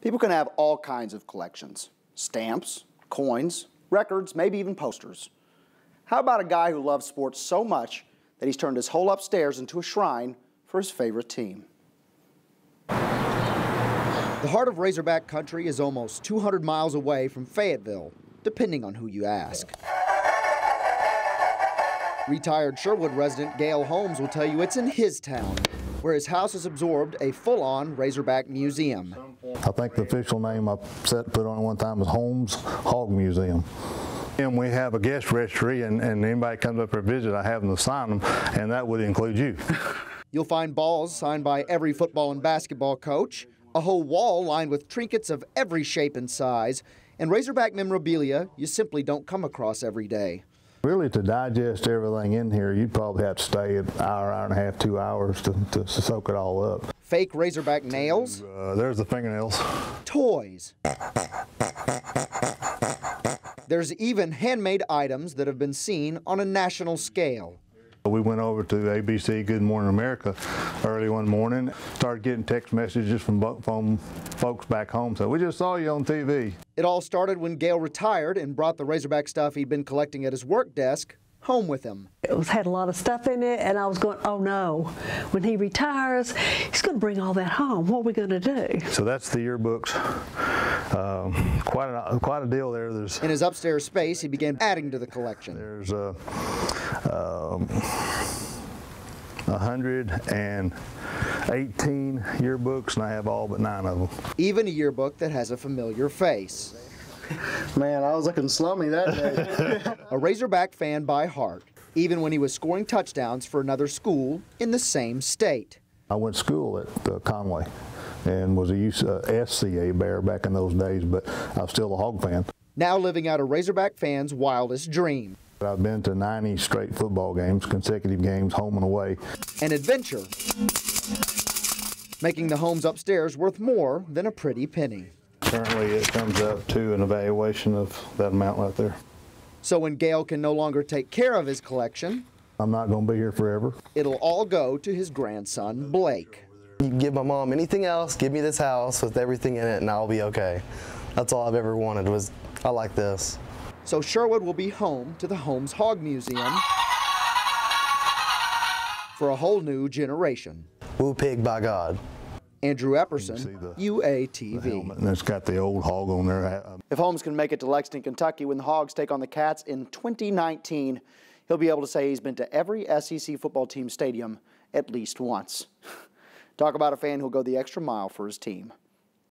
People can have all kinds of collections stamps, coins, records, maybe even posters. How about a guy who loves sports so much that he's turned his whole upstairs into a shrine for his favorite team? The heart of Razorback country is almost 200 miles away from Fayetteville, depending on who you ask. Retired Sherwood resident Gayle Holmes will tell you it's in his town, where his house has absorbed a full-on Razorback museum. I think the official name I set put on it one time was Holmes Hog Museum. And we have a guest registry, and, and anybody comes up for a visit, I have them sign them, and that would include you. You'll find balls signed by every football and basketball coach, a whole wall lined with trinkets of every shape and size, and Razorback memorabilia you simply don't come across every day. Really, to digest everything in here, you'd probably have to stay an hour, hour and a half, two hours to, to soak it all up. Fake Razorback nails. Uh, there's the fingernails. Toys. There's even handmade items that have been seen on a national scale. We went over to ABC Good Morning America early one morning, started getting text messages from, from folks back home. So we just saw you on TV. It all started when Gayle retired and brought the Razorback stuff he'd been collecting at his work desk home with him. It was, had a lot of stuff in it, and I was going, oh no, when he retires, he's going to bring all that home. What are we going to do? So that's the yearbooks. Um, quite, a, quite a deal there. There's in his upstairs space, he began adding to the collection. There's a. Um, 118 yearbooks, and I have all but nine of them. Even a yearbook that has a familiar face. Man, I was looking slummy that day. a Razorback fan by heart, even when he was scoring touchdowns for another school in the same state. I went to school at uh, Conway and was a uh, SCA Bear back in those days, but I was still a Hog fan. Now living out a Razorback fan's wildest dream. I've been to 90 straight football games, consecutive games, home and away. An adventure, making the homes upstairs worth more than a pretty penny. Currently, it comes up to an evaluation of that amount right there. So when Gayle can no longer take care of his collection, I'm not going to be here forever. It'll all go to his grandson, Blake. You can give my mom anything else, give me this house with everything in it, and I'll be okay. That's all I've ever wanted was, I like this. So Sherwood will be home to the Holmes Hog Museum for a whole new generation. Woo pig by God. Andrew Epperson, the, UATV. The and it's got the old hog on there. If Holmes can make it to Lexington, Kentucky when the Hogs take on the Cats in 2019, he'll be able to say he's been to every SEC football team stadium at least once. Talk about a fan who'll go the extra mile for his team.